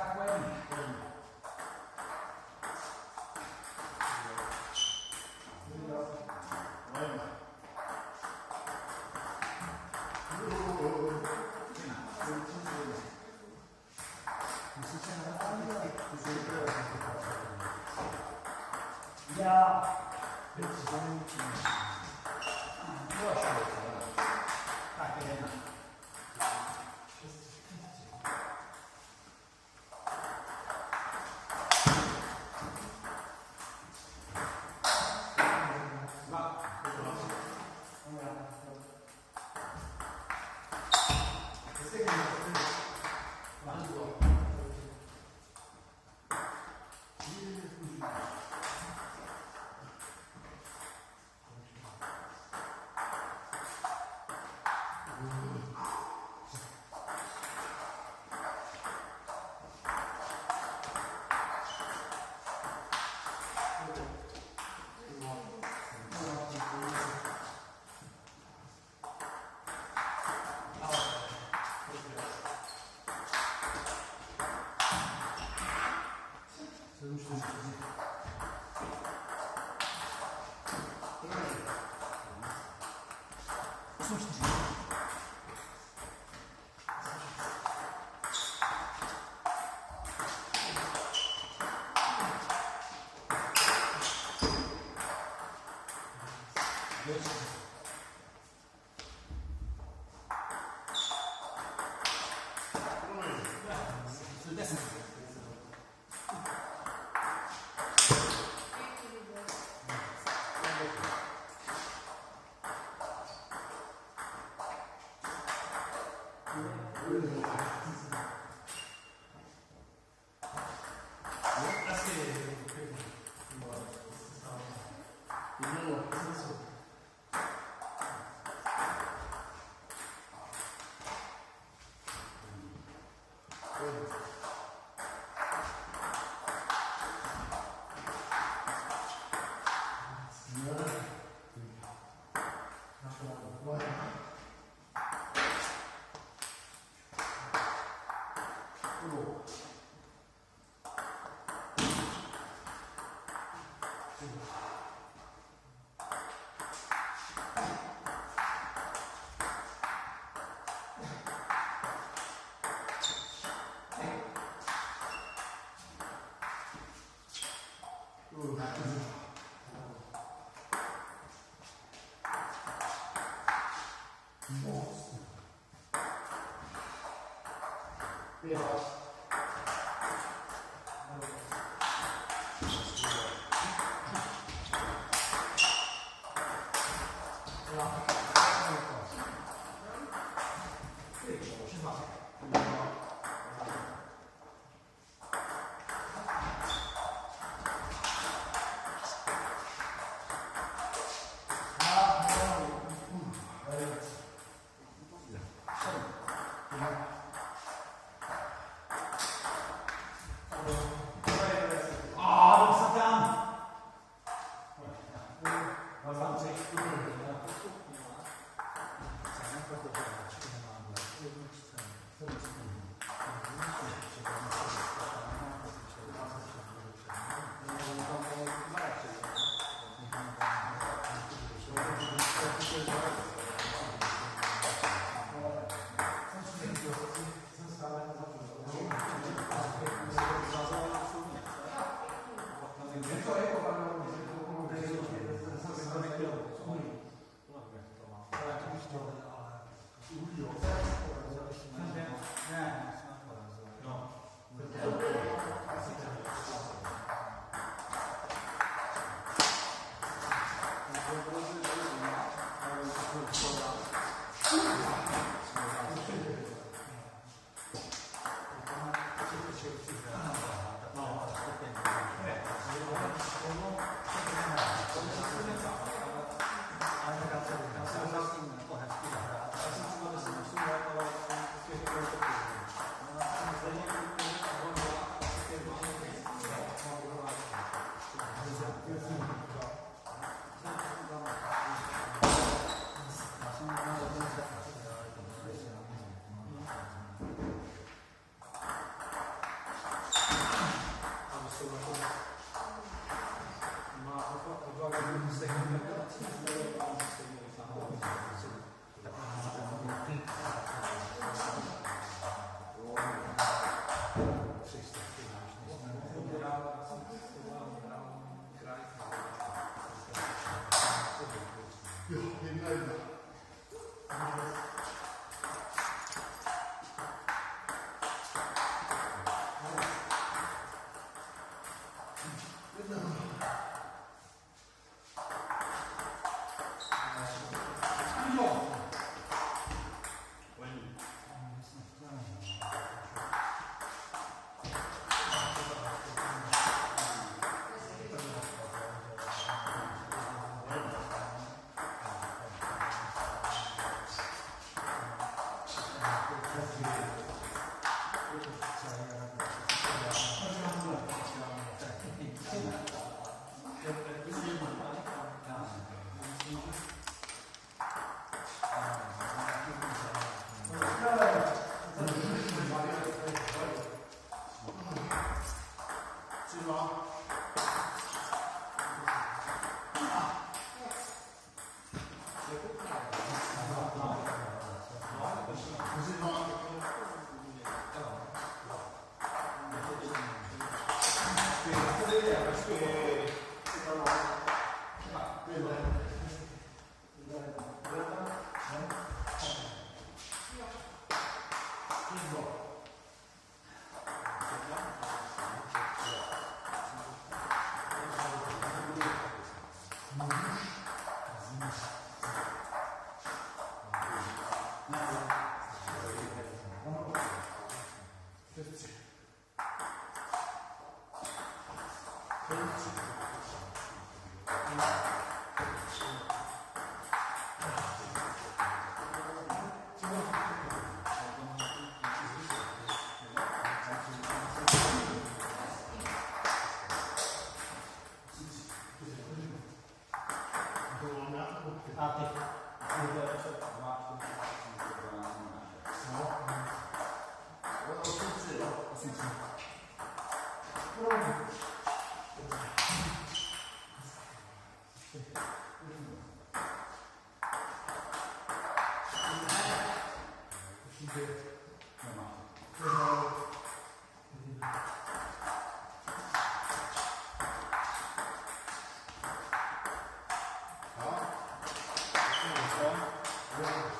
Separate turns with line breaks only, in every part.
back when? Thank you. floor. Yeah. Good. Thank you. God.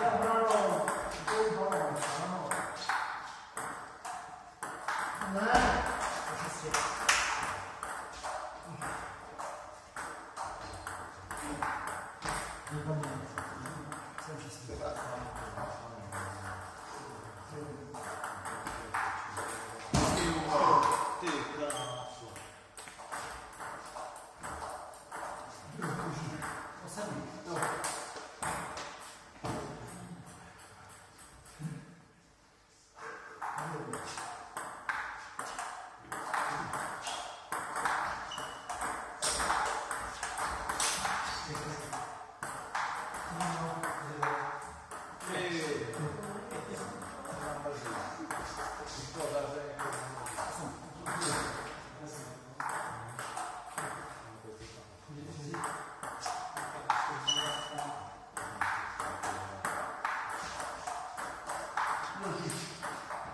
Yeah,